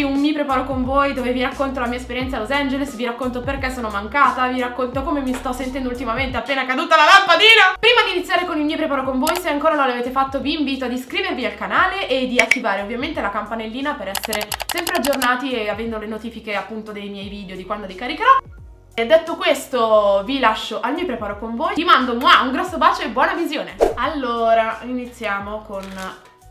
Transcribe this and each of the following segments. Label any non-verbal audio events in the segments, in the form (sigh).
Oggi un mi preparo con voi dove vi racconto la mia esperienza a Los Angeles Vi racconto perché sono mancata Vi racconto come mi sto sentendo ultimamente appena caduta la lampadina. Prima di iniziare con il mi preparo con voi Se ancora non l'avete fatto vi invito ad iscrivervi al canale E di attivare ovviamente la campanellina per essere sempre aggiornati E avendo le notifiche appunto dei miei video di quando li caricherò. E detto questo vi lascio al mio preparo con voi, vi mando un grosso bacio e buona visione! Allora, iniziamo con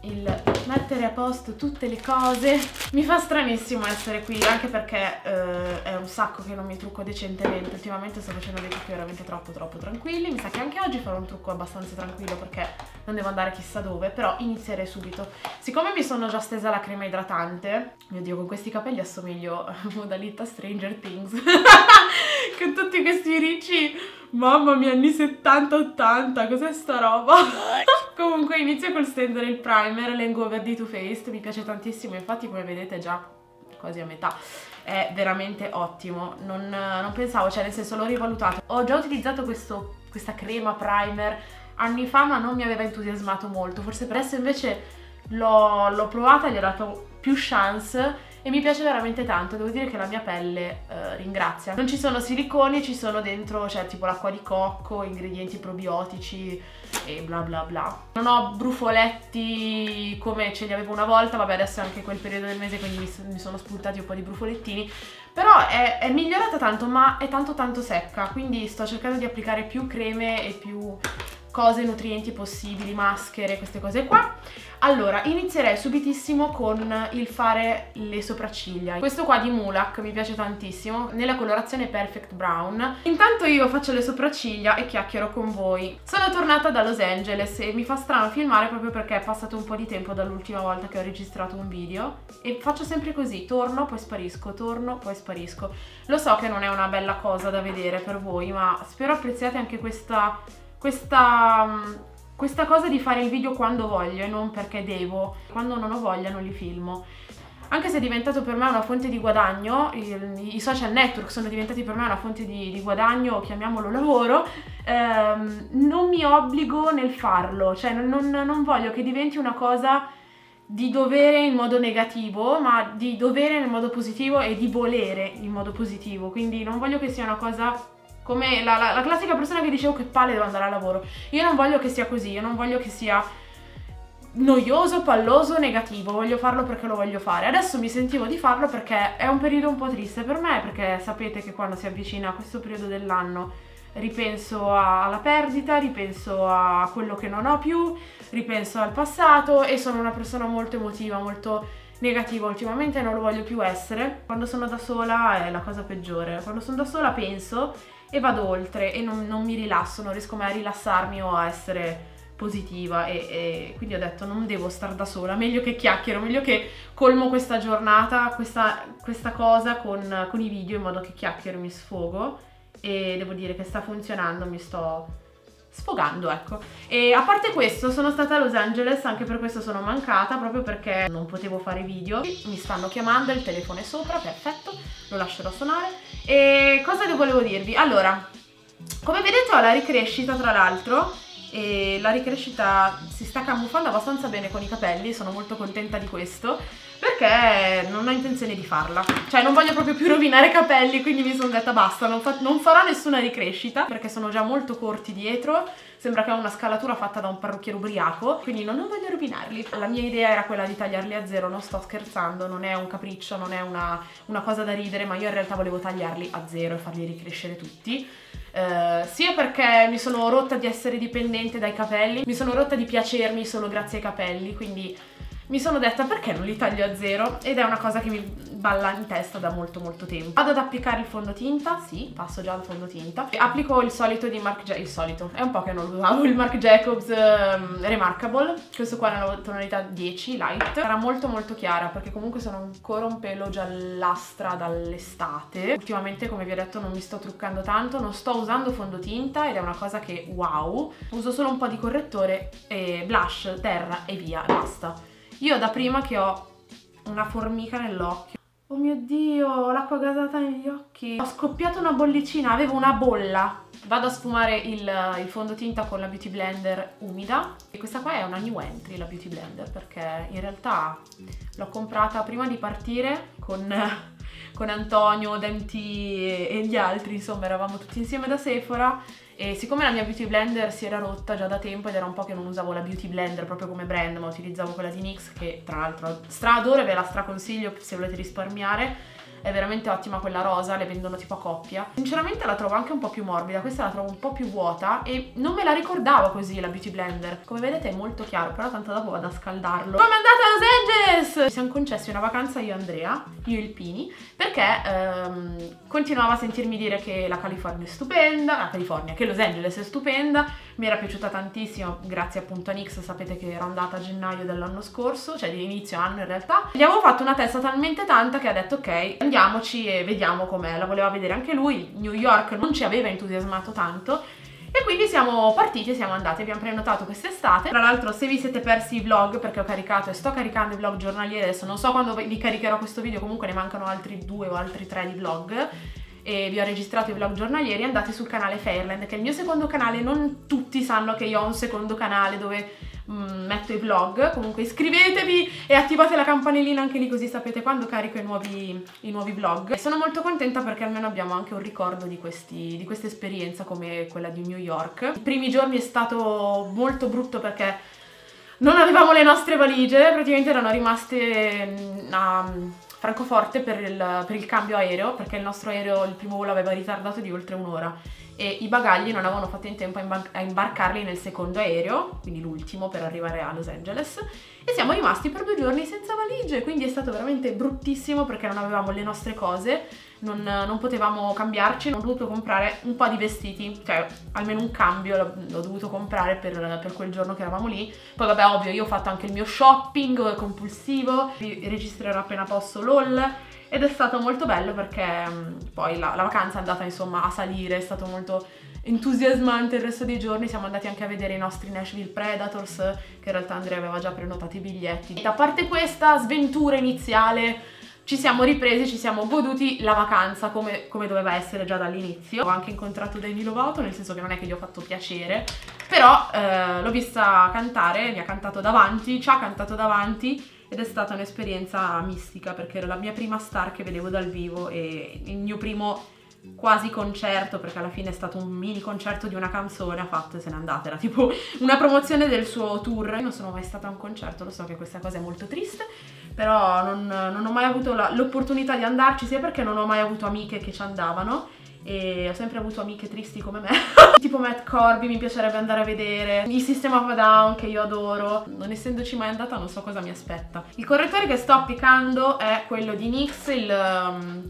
il mettere a posto tutte le cose. Mi fa stranissimo essere qui anche perché eh, è un sacco che non mi trucco decentemente. Ultimamente sto facendo dei trucchi veramente troppo troppo tranquilli. Mi sa che anche oggi farò un trucco abbastanza tranquillo perché non devo andare chissà dove però inizierei subito. Siccome mi sono già stesa la crema idratante mio dio con questi capelli assomiglio a (laughs) modalità Stranger Things (laughs) con tutti questi ricci Mamma mia, anni 70-80, cos'è sta roba? (laughs) Comunque inizio col stendere il primer Lengover di Too Faced, mi piace tantissimo, infatti come vedete già quasi a metà. È veramente ottimo. Non, non pensavo, cioè nel senso l'ho rivalutato. Ho già utilizzato questo, questa crema primer anni fa ma non mi aveva entusiasmato molto. Forse per adesso invece l'ho provata e gli ho dato più chance e mi piace veramente tanto, devo dire che la mia pelle eh, ringrazia. Non ci sono siliconi, ci sono dentro, cioè tipo l'acqua di cocco, ingredienti probiotici e bla bla bla. Non ho brufoletti come ce li avevo una volta, vabbè adesso è anche quel periodo del mese quindi mi, sono spuntati un po' di brufolettini, però è, è migliorata tanto ma è tanto tanto secca, quindi sto cercando di applicare più creme e più cose nutrienti possibili, maschere, queste cose qua. Allora, inizierei subitissimo con il fare le sopracciglia. Questo qua di Mulak mi piace tantissimo, nella colorazione Perfect Brown. Intanto io faccio le sopracciglia e chiacchiero con voi. Sono tornata da Los Angeles e mi fa strano filmare proprio perché è passato un po' di tempo dall'ultima volta che ho registrato un video e faccio sempre così, torno, poi sparisco, torno, poi sparisco. Lo so che non è una bella cosa da vedere per voi, ma spero apprezziate anche questa questa, mm, questa cosa di fare il video quando voglio e non perché devo. Quando non ho voglia non li filmo. Anche se è diventato per me una fonte di guadagno, i, i social network sono diventati per me una fonte di, di guadagno, chiamiamolo lavoro, ehm, non mi obbligo nel farlo, cioè non, non voglio che diventi una cosa di dovere in modo negativo, ma di dovere nel modo positivo e di volere in modo positivo. Quindi non voglio che sia una cosa come la, la, la classica persona che dicevo che palle devo andare a lavoro. Io non voglio che sia così, io non voglio che sia noioso, palloso, negativo, voglio farlo perché lo voglio fare. Adesso mi sentivo di farlo perché è un periodo un po' triste per me, perché sapete che quando si avvicina a questo periodo dell'anno ripenso alla perdita, ripenso a quello che non ho più, ripenso al passato e sono una persona molto emotiva, molto negativa ultimamente non lo voglio più essere. Quando sono da sola è la cosa peggiore. Quando sono da sola penso e vado oltre e non, non mi rilasso, non riesco mai a rilassarmi o a essere positiva e, e, quindi ho detto non devo stare da sola, meglio che chiacchiero, meglio che colmo questa giornata, questa, questa cosa con, con, i video in modo che chiacchiero e mi sfogo e devo dire che sta funzionando, mi sto sfogando, ecco. E a parte questo, sono stata a Los Angeles, anche per questo sono mancata, proprio perché non potevo fare video. Mi stanno chiamando, il telefono è sopra, perfetto, lo lascerò suonare. E cosa volevo dirvi? Allora, come vedete ho la ricrescita tra l'altro, e la ricrescita si sta camuffando abbastanza bene con i capelli, sono molto contenta di questo perché non ho intenzione di farla. Cioè non voglio proprio più rovinare i capelli quindi mi sono detta basta non, fa non farò nessuna ricrescita perché sono già molto corti dietro sembra che ho una scalatura fatta da un parrucchiere ubriaco quindi non, non, voglio rovinarli. La mia idea era quella di tagliarli a zero non sto scherzando non è un capriccio non è una, una cosa da ridere ma io in realtà volevo tagliarli a zero e farli ricrescere tutti Uh, sia perché mi sono rotta di essere dipendente dai capelli, mi sono rotta di piacermi solo grazie ai capelli, quindi mi sono detta perché non li taglio a zero ed è una cosa che mi balla in testa da molto molto tempo. Vado ad applicare il fondotinta, sì, passo già al fondotinta. Applico il solito di Marc Jacobs, il solito, è un po' che non lo usavo, il Marc Jacobs um, Remarkable, questo qua è nella tonalità 10, light. Era molto molto chiara perché comunque sono ancora un pelo giallastra dall'estate. Ultimamente come vi ho detto non mi sto truccando tanto, non sto usando fondotinta ed è una cosa che wow. Uso solo un po' di correttore e blush, terra e via, basta. Io da prima che ho una formica nell'occhio. Oh mio Dio, l'acqua gasata negli occhi. Ho scoppiato una bollicina, avevo una bolla vado a sfumare il, il fondotinta con la Beauty Blender umida e questa qua è una new entry la Beauty Blender perché in realtà l'ho comprata prima di partire con, con Antonio, Denti e gli altri, insomma eravamo tutti insieme da Sephora e siccome la mia Beauty Blender si era rotta già da tempo ed era un po' che non usavo la Beauty Blender proprio come brand ma utilizzavo quella di NYX che tra l'altro stra adoro e ve la straconsiglio se volete risparmiare è veramente ottima quella rosa, le vendono tipo a coppia. Sinceramente la trovo anche un po' più morbida, questa la trovo un po' più vuota e non me la ricordavo così la Beauty Blender. Come vedete è molto chiaro, però tanto dopo vado a scaldarlo. Come andate a Los Angeles? Ci siamo concessi una vacanza io e Andrea, io e il Pini, perché ehm, continuava a sentirmi dire che la California è stupenda, la California, che Los Angeles è stupenda, mi era piaciuta tantissimo, grazie appunto a NYX, sapete che ero andata a gennaio dell'anno scorso, cioè di inizio anno in realtà. Gli avevo fatto una testa talmente tanta che ha detto ok, andiamoci e vediamo com'è, la voleva vedere anche lui, New York non ci aveva entusiasmato tanto, e quindi siamo partiti siamo andati, abbiamo prenotato quest'estate. Tra l'altro se vi siete persi i vlog, perché ho caricato e sto caricando i vlog giornalieri, adesso non so quando vi caricherò questo video, comunque ne mancano altri due o altri tre di vlog, e vi ho registrato i vlog giornalieri, andate sul canale Fairland, che è il mio secondo canale, non tutti sanno che io ho un secondo canale dove mm, metto i vlog, comunque iscrivetevi e attivate la campanellina anche lì così sapete quando carico i nuovi, i nuovi vlog. E sono molto contenta perché almeno abbiamo anche un ricordo di, questi, di questa esperienza come quella di New York. I primi giorni è stato molto brutto perché non avevamo le nostre valigie, praticamente erano rimaste mm, a Francoforte per il, per il, cambio aereo, perché il nostro aereo, il primo volo aveva ritardato di oltre un'ora. E i bagagli non avevano fatto in tempo a, imbar a imbarcarli nel secondo aereo, quindi l'ultimo per arrivare a Los Angeles, e siamo rimasti per due giorni senza valigie, quindi è stato veramente bruttissimo perché non avevamo le nostre cose, non, non potevamo cambiarci, ho dovuto comprare un po' di vestiti, cioè almeno un cambio l'ho dovuto comprare per, per, quel giorno che eravamo lì. Poi vabbè ovvio io ho fatto anche il mio shopping compulsivo, vi registrerò appena posso l'haul ed è stato molto bello perché poi la, la vacanza è andata insomma a salire, è stato molto entusiasmante il resto dei giorni, siamo andati anche a vedere i nostri Nashville Predators, che in realtà Andrea aveva già prenotato i biglietti. A parte questa sventura iniziale, ci siamo ripresi, ci siamo goduti la vacanza come, come doveva essere già dall'inizio. Ho anche incontrato Demi Lovato, nel senso che non è che gli ho fatto piacere, però eh, l'ho vista cantare, mi ha cantato davanti, ci ha cantato davanti ed è stata un'esperienza mistica perché era la mia prima star che vedevo dal vivo e il mio primo quasi concerto perché alla fine è stato un mini concerto di una canzone ha fatto e se n'è andata era tipo una promozione del suo tour io non sono mai stata a un concerto lo so che questa cosa è molto triste però non, non ho mai avuto l'opportunità di andarci sia perché non ho mai avuto amiche che ci andavano e ho sempre avuto amiche tristi come me. (laughs) Tipo Matt Corby mi piacerebbe andare a vedere. Il System of Down che io adoro. Non essendoci mai andata non so cosa mi aspetta. Il correttore che sto applicando è quello di NYX il um,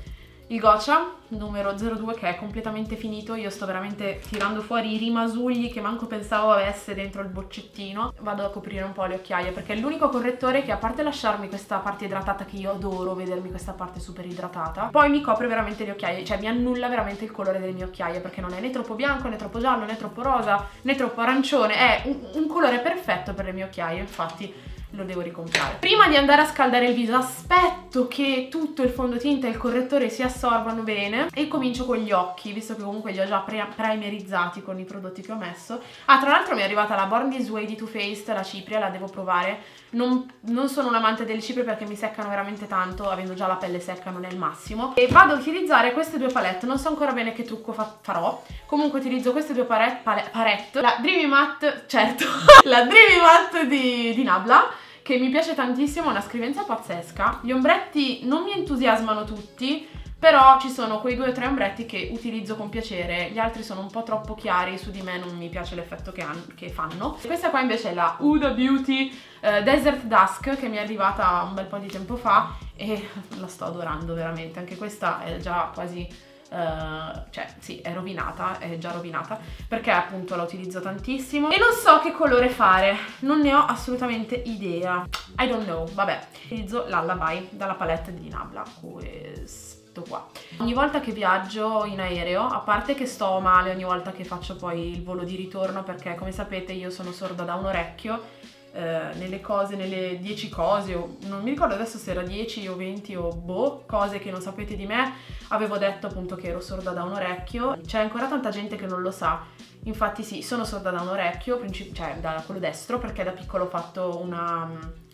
il gotcha numero 02 che è completamente finito, io sto veramente tirando fuori i rimasugli che manco pensavo avesse dentro il boccettino. Vado a coprire un po' le occhiaie perché è l'unico correttore che a parte lasciarmi questa parte idratata che io adoro vedermi questa parte super idratata, poi mi copre veramente le occhiaie, cioè mi annulla veramente il colore delle mie occhiaie perché non è né troppo bianco né troppo giallo né troppo rosa né troppo arancione, è un, un colore perfetto per le mie occhiaie, infatti lo devo ricomprare. Prima di andare a scaldare il viso aspetto che tutto il fondotinta e il correttore si assorbano bene e comincio con gli occhi, visto che comunque li ho già primerizzati con i prodotti che ho messo. Ah, tra l'altro mi è arrivata la Born This Way di Too Faced, la cipria, la devo provare. Non, non sono un amante delle ciprie perché mi seccano veramente tanto, avendo già la pelle secca non è il massimo. E vado a utilizzare queste due palette, non so ancora bene che trucco fa farò. Comunque utilizzo queste due palette, palette la Dreamy Matte, certo, (laughs) la Dreamy Matte di, di Nabla che mi piace tantissimo, è una scrivenza pazzesca. Gli ombretti non mi entusiasmano tutti, però ci sono quei due o tre ombretti che utilizzo con piacere, gli altri sono un po' troppo chiari, su di me non mi piace l'effetto che, che, fanno. Questa qua invece è la Huda Beauty uh, Desert Dusk che mi è arrivata un bel po' di tempo fa e (laughs) la sto adorando veramente, anche questa è già quasi Uh, cioè sì è rovinata, è già rovinata perché appunto la utilizzo tantissimo. E non so che colore fare, non ne ho assolutamente idea. I don't know, vabbè. Utilizzo l'Allaby dalla palette di Nabla questo qua. Ogni volta che viaggio in aereo a parte che sto male ogni volta che faccio poi il volo di ritorno perché come sapete io sono sorda da un orecchio eh, nelle cose, nelle 10 cose, o non mi ricordo adesso se era 10 o 20 o boh, cose che non sapete di me, avevo detto appunto che ero sorda da un orecchio, c'è ancora tanta gente che non lo sa, infatti sì, sono sorda da un orecchio, cioè da quello destro, perché da piccolo ho fatto una,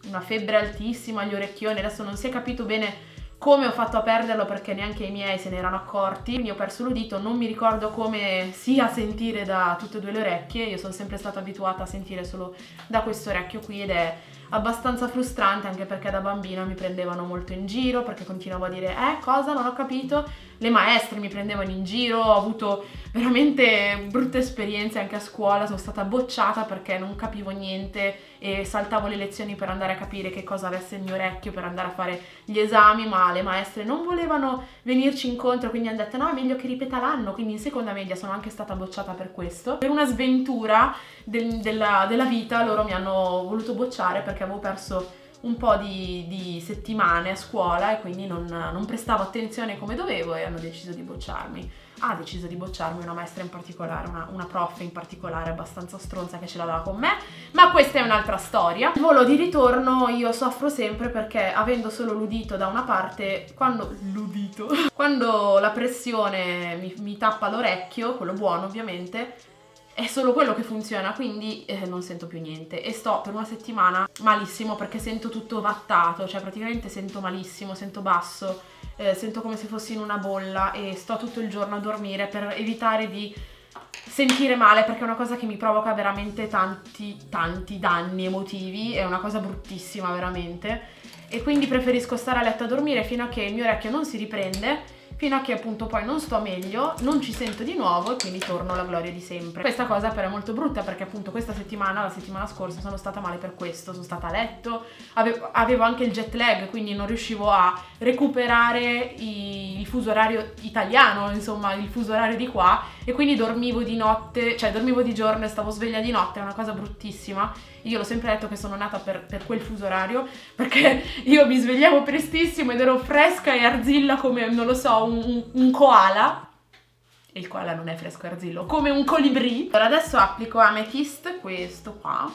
una febbre altissima agli orecchioni, adesso non si è capito bene come ho fatto a perderlo perché neanche i miei se ne erano accorti, quindi ho perso l'udito, non mi ricordo come sia sentire da tutte e due le orecchie, io sono sempre stata abituata a sentire solo da questo orecchio qui ed è abbastanza frustrante anche perché da bambina mi prendevano molto in giro perché continuavo a dire eh cosa? Non ho capito. Le maestre mi prendevano in giro ho avuto veramente brutte esperienze anche a scuola sono stata bocciata perché non capivo niente e saltavo le lezioni per andare a capire che cosa avesse il mio orecchio per andare a fare gli esami ma le maestre non volevano venirci incontro quindi hanno detto no è meglio che ripeta l'anno. Quindi in seconda media sono anche stata bocciata per questo. Per una sventura del, della, della vita loro mi hanno voluto bocciare perché avevo perso un po' di, di, settimane a scuola e quindi non, non, prestavo attenzione come dovevo e hanno deciso di bocciarmi. Ha deciso di bocciarmi una maestra in particolare, una, una prof in particolare abbastanza stronza che ce l'aveva con me, ma questa è un'altra storia. Il volo di ritorno io soffro sempre perché avendo solo l'udito da una parte, quando l'udito, (laughs) quando la pressione mi, mi tappa l'orecchio, quello buono ovviamente, è solo quello che funziona, quindi eh, non sento più niente. E sto per una settimana malissimo perché sento tutto vattato, cioè praticamente sento malissimo, sento basso, eh, sento come se fossi in una bolla e sto tutto il giorno a dormire per evitare di sentire male perché è una cosa che mi provoca veramente tanti tanti danni emotivi, è una cosa bruttissima veramente. E quindi preferisco stare a letto a dormire fino a che il mio orecchio non si riprende fino a che appunto poi non sto meglio, non ci sento di nuovo e quindi torno alla gloria di sempre. Questa cosa però è molto brutta perché appunto questa settimana, la settimana scorsa, sono stata male per questo, sono stata a letto, avevo, avevo anche il jet lag, quindi non riuscivo a recuperare i, il fuso orario italiano, insomma il fuso orario di qua e quindi dormivo di notte, cioè dormivo di giorno e stavo sveglia di notte, è una cosa bruttissima. Io l'ho sempre detto che sono nata per, per, quel fuso orario perché (laughs) io mi svegliavo prestissimo ed ero fresca e arzilla come, non lo so, un, un koala. Il koala non è fresco e arzillo, come un colibrì. Allora adesso applico Amethyst, questo qua.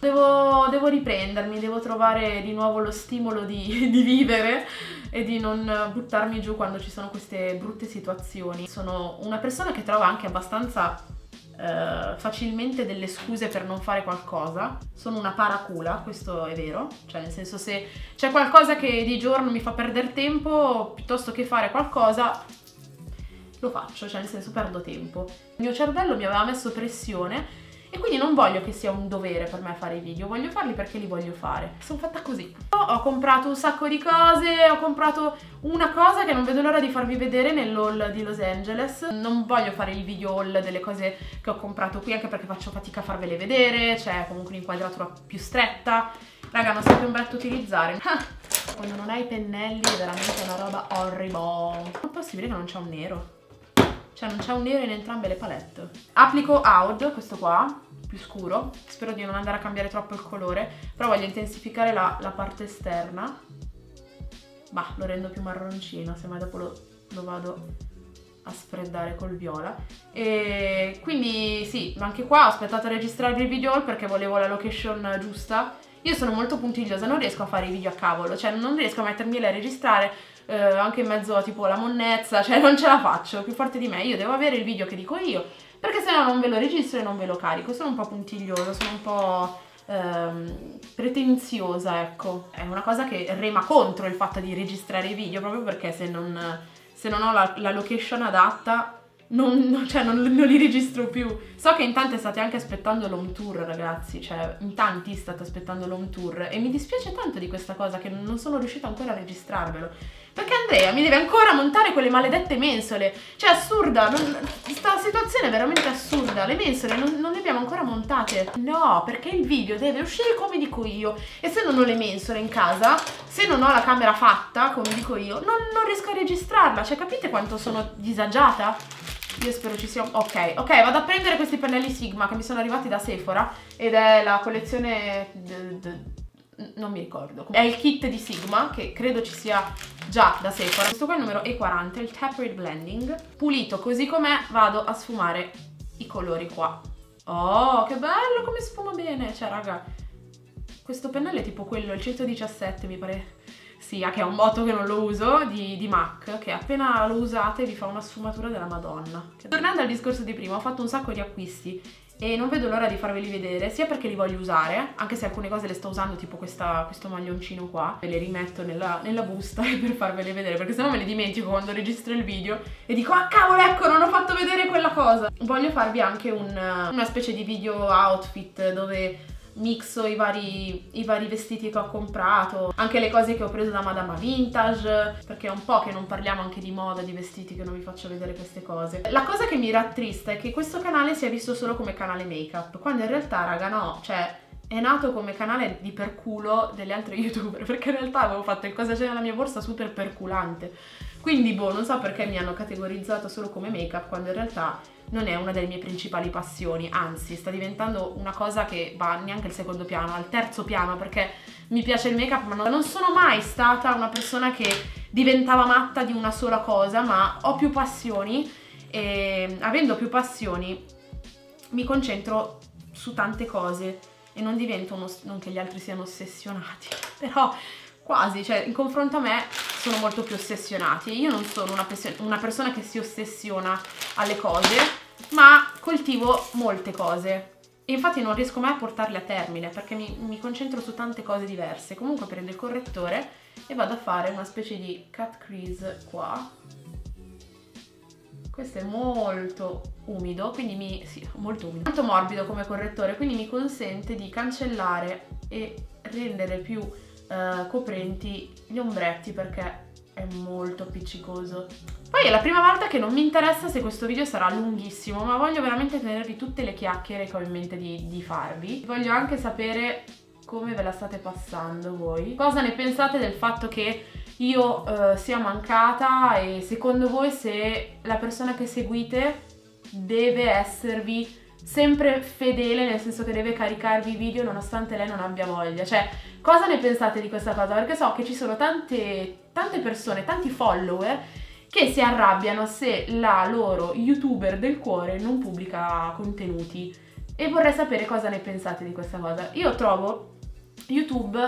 Devo, devo, riprendermi, devo trovare di nuovo lo stimolo di, (laughs) di, vivere e di non buttarmi giù quando ci sono queste brutte situazioni. Sono una persona che trova anche abbastanza eh, facilmente delle scuse per non fare qualcosa. Sono una paracula, questo è vero, cioè nel senso se c'è qualcosa che di giorno mi fa perdere tempo, piuttosto che fare qualcosa, lo faccio, cioè nel senso perdo tempo. Il mio cervello mi aveva messo pressione e quindi non voglio che sia un dovere per me fare i video, voglio farli perché li voglio fare. Sono fatta così. Ho comprato un sacco di cose, ho comprato una cosa che non vedo l'ora di farvi vedere nell'haul di Los Angeles. Non voglio fare il video haul delle cose che ho comprato qui anche perché faccio fatica a farvele vedere, c'è comunque un'inquadratura più stretta. Raga, non sapete un bretto utilizzare. Quando non hai i pennelli è veramente una roba horrible. Non è possibile che non c'è un nero. Cioè non c'è un nero in entrambe le palette. Applico Out, questo qua, più scuro. Spero di non andare a cambiare troppo il colore, però voglio intensificare la, la parte esterna. Ma lo rendo più marroncino, se mai dopo lo, lo vado a sfreddare col viola e quindi sì, ma anche qua ho aspettato a registrare il video perché volevo la location giusta io sono molto puntigliosa, non riesco a fare i video a cavolo cioè non riesco a mettermi a registrare eh, anche in mezzo a tipo la monnezza, (laughs) cioè non ce la faccio, più forte di me, io devo avere il video che dico io, perché se no non ve lo registro e non ve lo carico, sono un po' puntigliosa, sono un po' ehm, pretenziosa, ecco, è una cosa che rema contro il fatto di registrare i video, proprio perché se non, se non ho la, la location adatta non, cioè, non, non, li registro più. So che in tanti state anche aspettando l'home tour, ragazzi, cioè in tanti state aspettando l'home tour e mi dispiace tanto di questa cosa che non sono riuscita ancora a registrarvelo. Perché Andrea mi deve ancora montare quelle maledette mensole. Cioè, assurda. questa situazione è veramente assurda. Le mensole non, non, le abbiamo ancora montate. No, perché il video deve uscire come dico io. E se non ho le mensole in casa, se non ho la camera fatta, come dico io, non, non riesco a registrarla. Cioè, capite quanto sono disagiata? Io spero ci sia... Ok, ok, vado a prendere questi pennelli Sigma che mi sono arrivati da Sephora ed è la collezione... non mi ricordo. È il kit di Sigma che credo ci sia già da Sephora. Questo qua è il numero E40, il Tapered Blending. Pulito così com'è vado a sfumare i colori qua Oh, che bello come sfuma bene. Cioè, raga, questo pennello è tipo quello, il 117 mi pare sia, che è un botto che non lo uso, di, di, MAC, che appena lo usate vi fa una sfumatura della madonna. Tornando al discorso di prima, ho fatto un sacco di acquisti e non vedo l'ora di farveli vedere, sia perché li voglio usare, anche se alcune cose le sto usando, tipo questa, questo maglioncino qua, e le rimetto nella, nella busta (laughs) per farvele vedere, perché sennò me le dimentico quando registro il video e dico, ah cavolo, ecco, non ho fatto vedere quella cosa. Voglio farvi anche un, una specie di video outfit dove mixo i vari, i vari, vestiti che ho comprato, anche le cose che ho preso da Madama Vintage, perché è un po' che non parliamo anche di moda, di vestiti, che non vi faccio vedere queste cose. La cosa che mi rattrista è che questo canale sia visto solo come canale make-up, quando in realtà, raga, no, cioè è nato come canale di perculo delle altre (laughs) youtuber perché in realtà avevo fatto il cosa c'è nella mia borsa super perculante quindi boh non so perché mi hanno categorizzato solo come make up quando in realtà non è una delle mie principali passioni, anzi sta diventando una cosa che va neanche al secondo piano, al terzo piano perché mi piace il make up ma non sono mai stata una persona che diventava matta di una sola cosa ma ho più passioni e avendo più passioni mi concentro su tante cose e non divento uno, non che gli altri siano ossessionati. (laughs) Però quasi, cioè in confronto a me sono molto più ossessionati. Io non sono una, una persona che si ossessiona alle cose, ma coltivo molte cose. E infatti non riesco mai a portarle a termine perché mi, mi concentro su tante cose diverse. Comunque prendo il correttore e vado a fare una specie di cut crease qua. Questo è molto umido, quindi mi... sì, molto umido. Molto morbido come correttore, quindi mi consente di cancellare e rendere più uh, coprenti gli ombretti perché è molto appiccicoso. Poi è la prima volta che non mi interessa se questo video sarà lunghissimo, ma voglio veramente tenervi tutte le chiacchiere che ho in mente di, di farvi. Voglio anche sapere come ve la state passando voi. Cosa ne pensate del fatto che io uh, sia mancata e secondo voi se la persona che seguite deve esservi sempre fedele, nel senso che deve caricarvi video nonostante lei non abbia voglia. Cioè, cosa ne pensate di questa cosa? Perché so che ci sono tante, tante persone, tanti follower che si arrabbiano se la loro youtuber del cuore non pubblica contenuti. E vorrei sapere cosa ne pensate di questa cosa. Io trovo YouTube,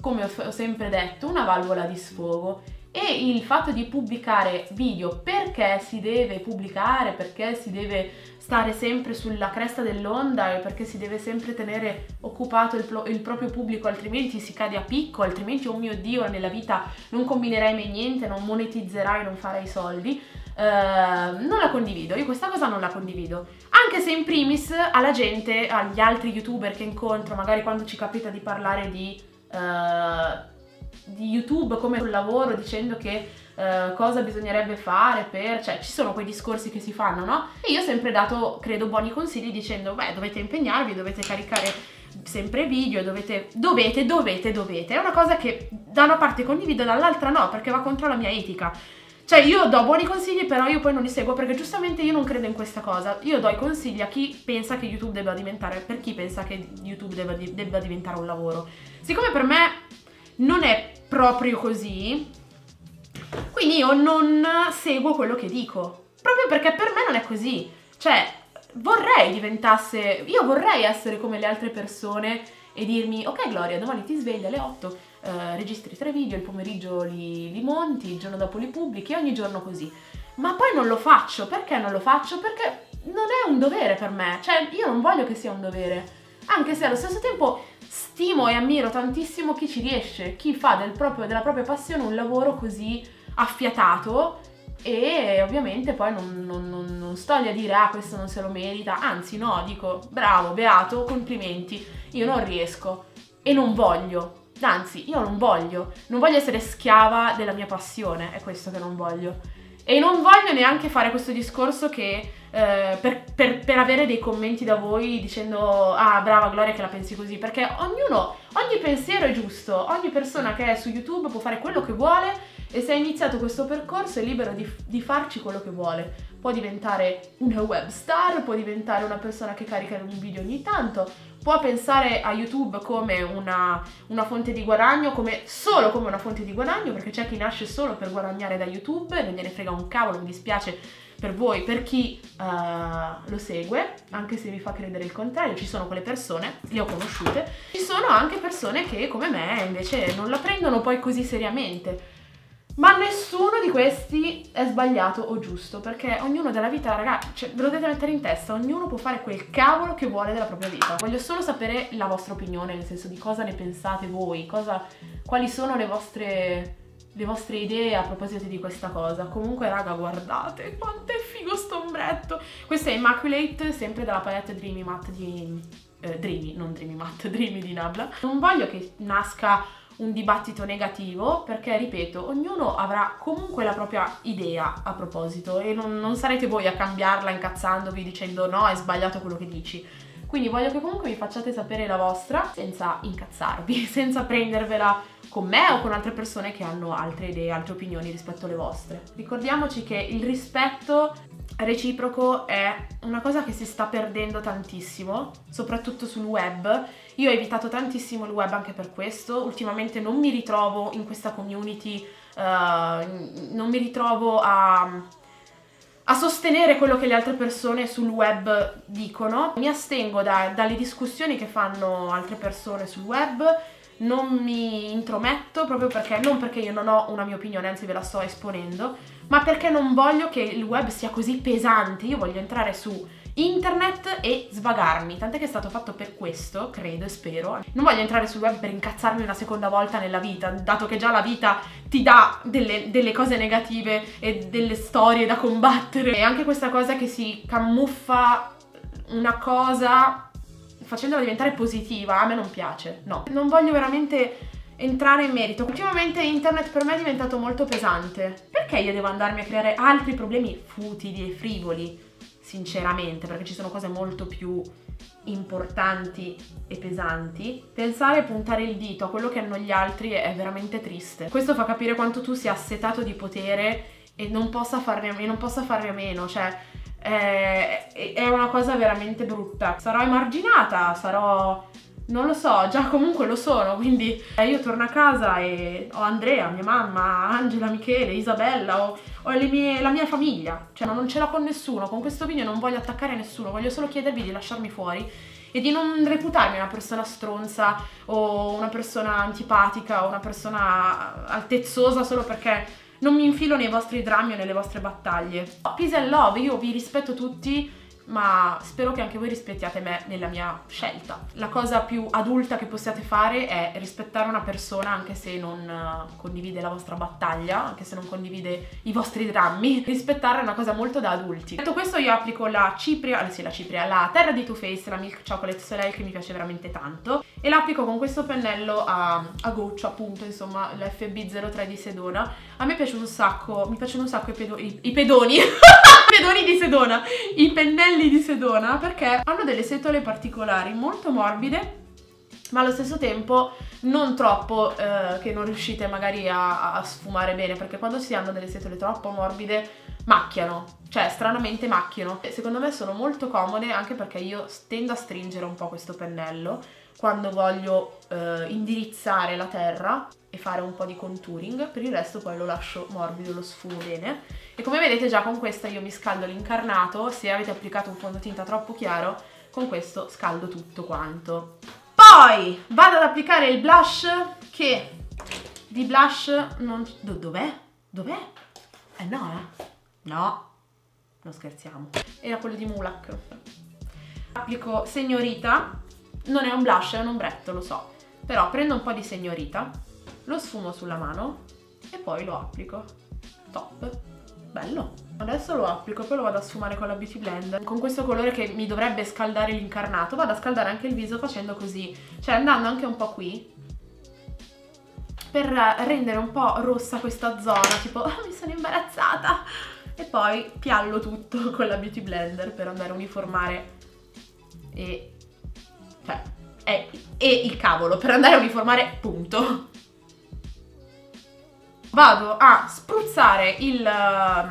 come ho sempre detto, una valvola di sfogo e il fatto di pubblicare video perché si deve pubblicare, perché si deve stare sempre sulla cresta dell'onda e perché si deve sempre tenere occupato il, il, proprio pubblico altrimenti si cade a picco, altrimenti oh mio dio nella vita non combinerai mai niente, non monetizzerai, non farai soldi uh, non la condivido, io questa cosa non la condivido. Anche se in primis alla gente, agli altri youtuber che incontro magari quando ci capita di parlare di uh, di YouTube come sul lavoro dicendo che uh, cosa bisognerebbe fare per... cioè ci sono quei discorsi che si fanno, no? E io ho sempre dato, credo, buoni consigli dicendo, beh, dovete impegnarvi, dovete caricare sempre video, dovete, dovete, dovete, dovete. È una cosa che da una parte condivido, dall'altra no, perché va contro la mia etica. Cioè io do buoni consigli però io poi non li seguo perché giustamente io non credo in questa cosa. Io do i consigli a chi pensa che YouTube debba diventare, per chi pensa che YouTube debba, debba diventare un lavoro. Siccome per me non è proprio così, quindi io non seguo quello che dico, proprio perché per me non è così. Cioè, vorrei diventasse, io vorrei essere come le altre persone e dirmi, ok Gloria, domani ti svegli alle 8, eh, registri tre video, il pomeriggio li, li monti, il giorno dopo li pubblichi, ogni giorno così. Ma poi non lo faccio, perché non lo faccio? Perché non è un dovere per me, cioè io non voglio che sia un dovere, anche se allo stesso tempo stimo e ammiro tantissimo chi ci riesce, chi fa del proprio, della propria passione un lavoro così affiatato e ovviamente poi non, non, non, non, sto lì a dire ah questo non se lo merita, anzi no, dico bravo, beato, complimenti, io non riesco e non voglio, anzi io non voglio, non voglio essere schiava della mia passione, è questo che non voglio. E non voglio neanche fare questo discorso che eh, per, per, per, avere dei commenti da voi dicendo ah brava Gloria che la pensi così, perché ognuno, ogni pensiero è giusto, ogni persona che è su YouTube può fare quello che vuole e se ha iniziato questo percorso è libero di, di farci quello che vuole. Può diventare una web star, può diventare una persona che carica un video ogni tanto, può pensare a YouTube come una, una, fonte di guadagno, come, solo come una fonte di guadagno, perché c'è chi nasce solo per guadagnare da YouTube non gliene frega un cavolo, mi dispiace per voi, per chi uh, lo segue, anche se vi fa credere il contrario, ci sono quelle persone, le ho conosciute, ci sono anche persone che come me invece non la prendono poi così seriamente ma nessuno di questi è sbagliato o giusto, perché ognuno della vita, ragazzi, cioè, ve lo dovete mettere in testa, ognuno può fare quel cavolo che vuole della propria vita. Voglio solo sapere la vostra opinione, nel senso di cosa ne pensate voi, cosa, quali sono le vostre, le vostre idee a proposito di questa cosa. Comunque, raga, guardate quanto è figo sto ombretto. Questo è Immaculate, sempre dalla palette Dreamy Matte di... Eh, Dreamy, non Dreamy Matte, (laughs) Dreamy di Nabla. Non voglio che nasca un dibattito negativo perché, ripeto, ognuno avrà comunque la propria idea a proposito e non, non sarete voi a cambiarla incazzandovi dicendo no, è sbagliato quello che dici. Quindi voglio che comunque mi facciate sapere la vostra senza incazzarvi, (laughs) senza prendervela con me o con altre persone che hanno altre idee, altre opinioni rispetto alle vostre. Ricordiamoci che il rispetto reciproco è una cosa che si sta perdendo tantissimo, soprattutto sul web. Io ho evitato tantissimo il web anche per questo, ultimamente non mi ritrovo in questa community, uh, non mi ritrovo a, a, sostenere quello che le altre persone sul web dicono. Mi astengo da, dalle discussioni che fanno altre persone sul web, non mi intrometto proprio perché, non perché io non ho una mia opinione, anzi ve la sto esponendo, ma perché non voglio che il web sia così pesante, io voglio entrare su internet e svagarmi, tant'è che è stato fatto per questo, credo e spero. Non voglio entrare sul web per incazzarmi una seconda volta nella vita, dato che già la vita ti dà delle, delle cose negative e delle storie da combattere. E anche questa cosa che si camuffa una cosa facendola diventare positiva, a me non piace, no. Non voglio veramente entrare in merito. Ultimamente internet per me è diventato molto pesante. Perché io devo andarmi a creare altri problemi futili e frivoli? Sinceramente, perché ci sono cose molto più importanti e pesanti. Pensare e puntare il dito a quello che hanno gli altri è veramente triste. Questo fa capire quanto tu sia assetato di potere e non possa farne, non possa farne a meno, cioè è, è una cosa veramente brutta. Sarò emarginata, sarò non lo so, già comunque lo sono, quindi eh, io torno a casa e ho Andrea, mia mamma, Angela, Michele, Isabella, ho, ho mie, la mia famiglia, cioè non ce l'ho con nessuno, con questo video non voglio attaccare nessuno, voglio solo chiedervi di lasciarmi fuori e di non reputarmi una persona stronza o una persona antipatica o una persona altezzosa solo perché non mi infilo nei vostri drammi o nelle vostre battaglie. Peace and love, io vi rispetto tutti, ma spero che anche voi rispettiate me nella mia scelta. La cosa più adulta che possiate fare è rispettare una persona anche se non eh, condivide la vostra battaglia, anche se non condivide i vostri drammi. (laughs) Rispettare è una cosa molto da adulti. Detto questo io applico la cipria, eh, sì la cipria, la terra di Too Faced, la Milk Chocolate Soleil che mi piace veramente tanto e l'applico con questo pennello a, a goccio appunto, insomma l'FB03 di Sedona. A me piace un sacco, mi piacciono un sacco i, pedo, i, i pedoni, (laughs) i pedoni di Sedona, i pennelli di Sedona perché hanno delle setole particolari, molto morbide, ma allo stesso tempo non troppo eh, che non riuscite magari a, a, sfumare bene, perché quando si hanno delle setole troppo morbide macchiano, cioè stranamente macchiano. Secondo me sono molto comode anche perché io tendo a stringere un po' questo pennello quando voglio eh, indirizzare la terra e fare un po' di contouring, per il resto poi lo lascio morbido, lo sfumo bene. E come vedete già con questa io mi scaldo l'incarnato, se avete applicato un fondotinta troppo chiaro, con questo scaldo tutto quanto. Poi vado ad applicare il blush che di blush non... Dov'è? Dov'è? Eh no, eh? No, non scherziamo. Era quello di Mulak. Applico Signorita non è un blush, è un ombretto, lo so. Però prendo un po' di Signorita, lo sfumo sulla mano e poi lo applico. Top. Bello. Adesso lo applico, poi lo vado a sfumare con la Beauty Blend. Con questo colore che mi dovrebbe scaldare l'incarnato, vado a scaldare anche il viso facendo così. Cioè andando anche un po' qui. Per rendere un po' rossa questa zona, tipo oh, mi sono imbarazzata. E poi piallo tutto (laughs) con la Beauty Blender per andare a uniformare e cioè, è, è il cavolo per andare a uniformare, punto. Vado a spruzzare il,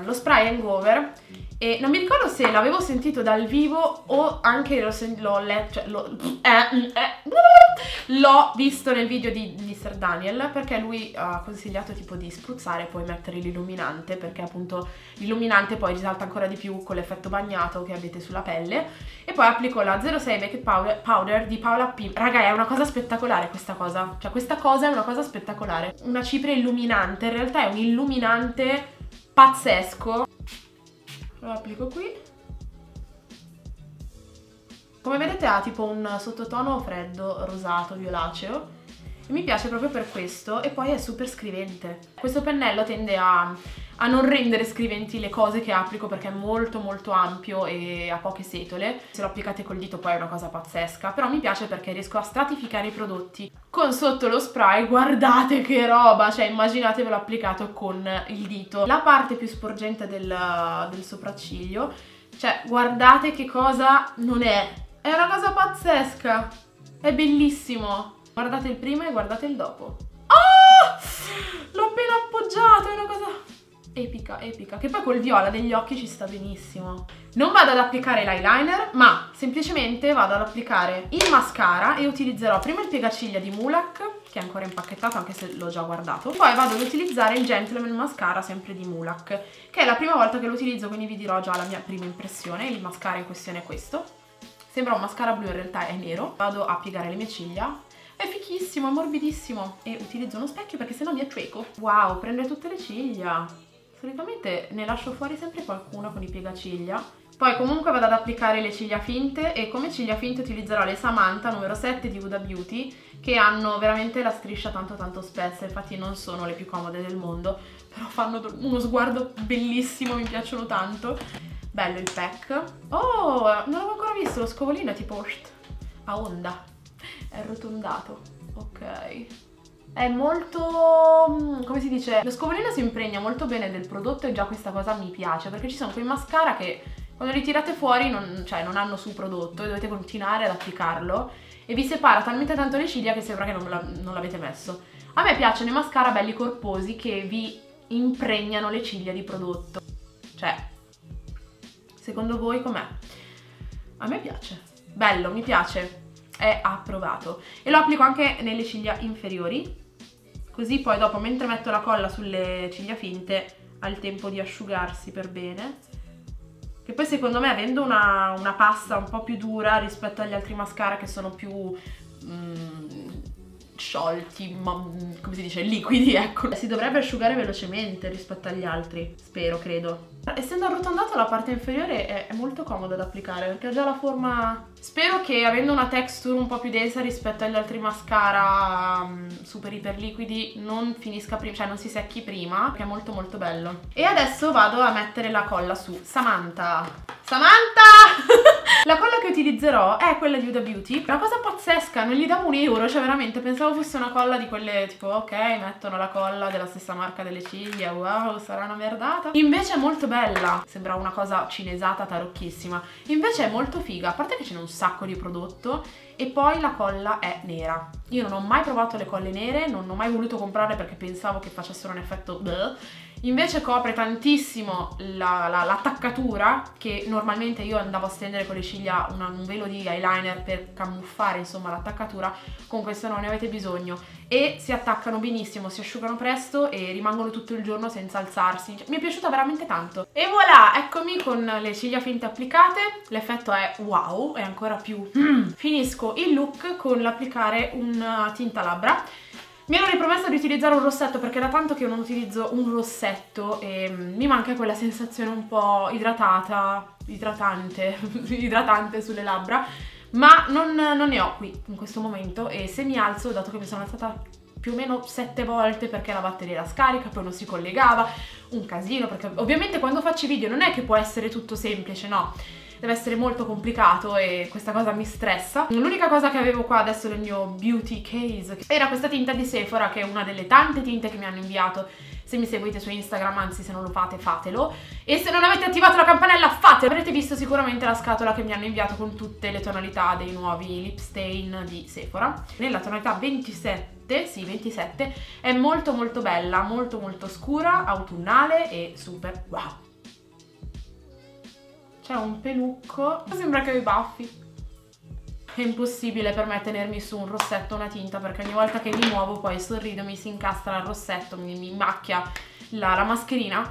lo spray hangover e non mi ricordo se l'avevo sentito dal vivo o anche l'ho letto, cioè l'ho eh, eh, (laughs) visto nel video di Mr. Daniel perché lui ha consigliato tipo di spruzzare e poi mettere l'illuminante perché appunto l'illuminante poi risalta ancora di più con l'effetto bagnato che avete sulla pelle e poi applico la 06 Make Powder, powder di Paola P. Raga è una cosa spettacolare questa cosa, cioè questa cosa è una cosa spettacolare, una cipria illuminante, in realtà è un illuminante pazzesco lo applico qui. Come vedete ha tipo un sottotono freddo, rosato, violaceo e mi piace proprio per questo e poi è super scrivente questo pennello tende a a non rendere scriventi le cose che applico perché è molto molto ampio e ha poche setole. Se lo applicate col dito poi è una cosa pazzesca, però mi piace perché riesco a stratificare i prodotti. Con sotto lo spray, guardate che roba, cioè immaginatevelo applicato con il dito. La parte più sporgente del, del sopracciglio, cioè guardate che cosa non è. È una cosa pazzesca, è bellissimo. Guardate il prima e guardate il dopo. Oh! L'ho appena appoggiato, è una cosa epica, epica, che poi col viola degli occhi ci sta benissimo. Non vado ad applicare l'eyeliner, ma semplicemente vado ad applicare il mascara e utilizzerò prima il piegaciglia di Mulak, che è ancora impacchettato anche se l'ho già guardato, poi vado ad utilizzare il Gentleman Mascara sempre di Mulak, che è la prima volta che lo utilizzo, quindi vi dirò già la mia prima impressione, il mascara in questione è questo. Sembra un mascara blu, in realtà è nero. Vado a piegare le mie ciglia è fichissimo, è morbidissimo e utilizzo uno specchio perché sennò mi è cieco. Wow, prende tutte le ciglia. Solitamente ne lascio fuori sempre qualcuno con i piegaciglia. Poi comunque vado ad applicare le ciglia finte e come ciglia finte utilizzerò le Samantha numero 7 di Huda Beauty che hanno veramente la striscia tanto tanto spessa, infatti non sono le più comode del mondo, però fanno uno sguardo bellissimo, mi piacciono tanto. Bello il pack. Oh, non l'avevo ancora visto, lo scovolino tipo a onda, è arrotondato. Ok è molto, mm, come si dice, lo scovolino si impregna molto bene del prodotto e già questa cosa mi piace perché ci sono quei mascara che quando li tirate fuori non, cioè, non hanno sul prodotto e dovete continuare ad applicarlo e vi separa talmente tanto le ciglia che sembra che non l'avete messo. A me piacciono i mascara belli corposi che vi impregnano le ciglia di prodotto. Cioè, secondo voi com'è? A me piace. Bello, mi piace è approvato. E lo applico anche nelle ciglia inferiori. Così poi dopo mentre metto la colla sulle ciglia finte ha il tempo di asciugarsi per bene. Che poi secondo me avendo una, una pasta un po' più dura rispetto agli altri mascara che sono più mm, sciolti, ma come si dice, liquidi, (laughs) ecco. Si dovrebbe asciugare velocemente rispetto agli altri, spero, credo. Essendo arrotondato la parte inferiore è, è molto comodo da applicare perché ha già la forma... Spero che avendo una texture un po' più densa rispetto agli altri mascara um, super iper liquidi non finisca prima, cioè non si secchi prima, perché è molto molto bello. E adesso vado a mettere la colla su Samantha. Samantha! (laughs) La colla che utilizzerò è quella di Huda Beauty. Una cosa pazzesca, non gli davo un euro, cioè veramente pensavo fosse una colla di quelle tipo ok, mettono la colla della stessa marca delle ciglia, wow, sarà una merdata. Invece è molto bella, sembra una cosa cinesata tarocchissima. Invece è molto figa, a parte che ce n'è un sacco di prodotto e poi la colla è nera. Io non ho mai provato le colle nere, non ho mai voluto comprarle perché pensavo che facessero un effetto bleh Invece copre tantissimo l'attaccatura la, la, che normalmente io andavo a stendere con le ciglia una, un velo di eyeliner per camuffare l'attaccatura, con questo non ne avete bisogno e si attaccano benissimo, si asciugano presto e rimangono tutto il giorno senza alzarsi. Mi è piaciuta veramente tanto. E voilà, eccomi con le ciglia finte applicate, l'effetto è wow, è ancora più... Mm. Finisco il look con l'applicare una tinta labbra mi ero ripromessa di utilizzare un rossetto perché da tanto che non utilizzo un rossetto e mm, mi manca quella sensazione un po' idratata, idratante, (laughs) idratante sulle labbra, ma non, non ne ho qui in questo momento e se mi alzo, dato che mi sono alzata più o meno sette volte perché la batteria era scarica, poi non si collegava, un casino, perché ovviamente quando faccio video non è che può essere tutto semplice, no? deve essere molto complicato e questa cosa mi stressa. L'unica cosa che avevo qua adesso nel mio beauty case era questa tinta di Sephora che è una delle tante tinte che mi hanno inviato se mi seguite su Instagram, anzi se non lo fate fatelo. E se non avete attivato la campanella fatelo avrete visto sicuramente la scatola che mi hanno inviato con tutte le tonalità dei nuovi lip stain di Sephora. Nella tonalità 27 sì 27 è molto molto bella molto molto scura autunnale e super wow. C'è un pelucco, sembra che ho i baffi. È impossibile per me tenermi su un rossetto o una tinta perché ogni volta che mi muovo poi sorrido, mi si incastra il rossetto, mi, mi macchia la, la mascherina.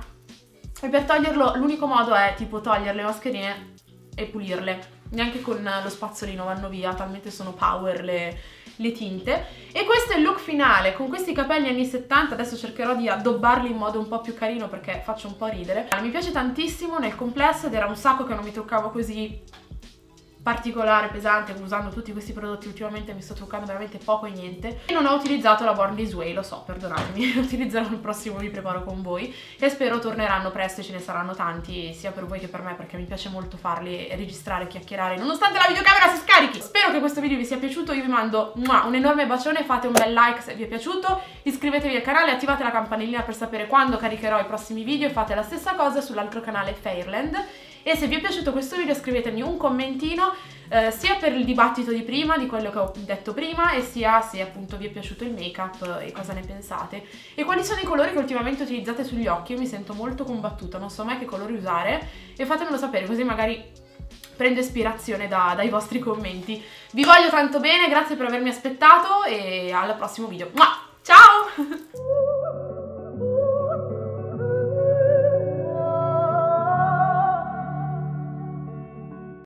E per toglierlo l'unico modo è tipo togliere le mascherine e pulirle. Neanche con lo spazzolino vanno via, talmente sono power le, le tinte. E questo è il look finale, con questi capelli anni 70, adesso cercherò di addobbarli in modo un po' più carino perché faccio un po' ridere. Mi piace tantissimo nel complesso ed era un sacco che non mi truccavo così particolare, pesante, usando tutti questi prodotti ultimamente mi sto truccando veramente poco e niente. E non ho utilizzato la Born This Way, lo so, perdonatemi, (laughs) lo utilizzerò nel prossimo vi preparo con voi. E spero torneranno presto e ce ne saranno tanti sia per voi che per me perché mi piace molto farli, registrare, chiacchierare nonostante la videocamera si scarichi. Spero che questo video vi sia piaciuto, io vi mando un enorme bacione, fate un bel like se vi è piaciuto iscrivetevi al canale, attivate la campanellina per sapere quando caricherò i prossimi video e fate la stessa cosa sull'altro canale Fairland e se vi è piaciuto questo video scrivetemi un commentino eh, sia per il dibattito di prima, di quello che ho detto prima e sia se appunto vi è piaciuto il make up e cosa ne pensate e quali sono i colori che ultimamente utilizzate sugli occhi, io mi sento molto combattuta, non so mai che colori usare e fatemelo sapere così magari prendo ispirazione da, dai vostri commenti. Vi voglio tanto bene, grazie per avermi aspettato e al prossimo video. Ciao! (laughs)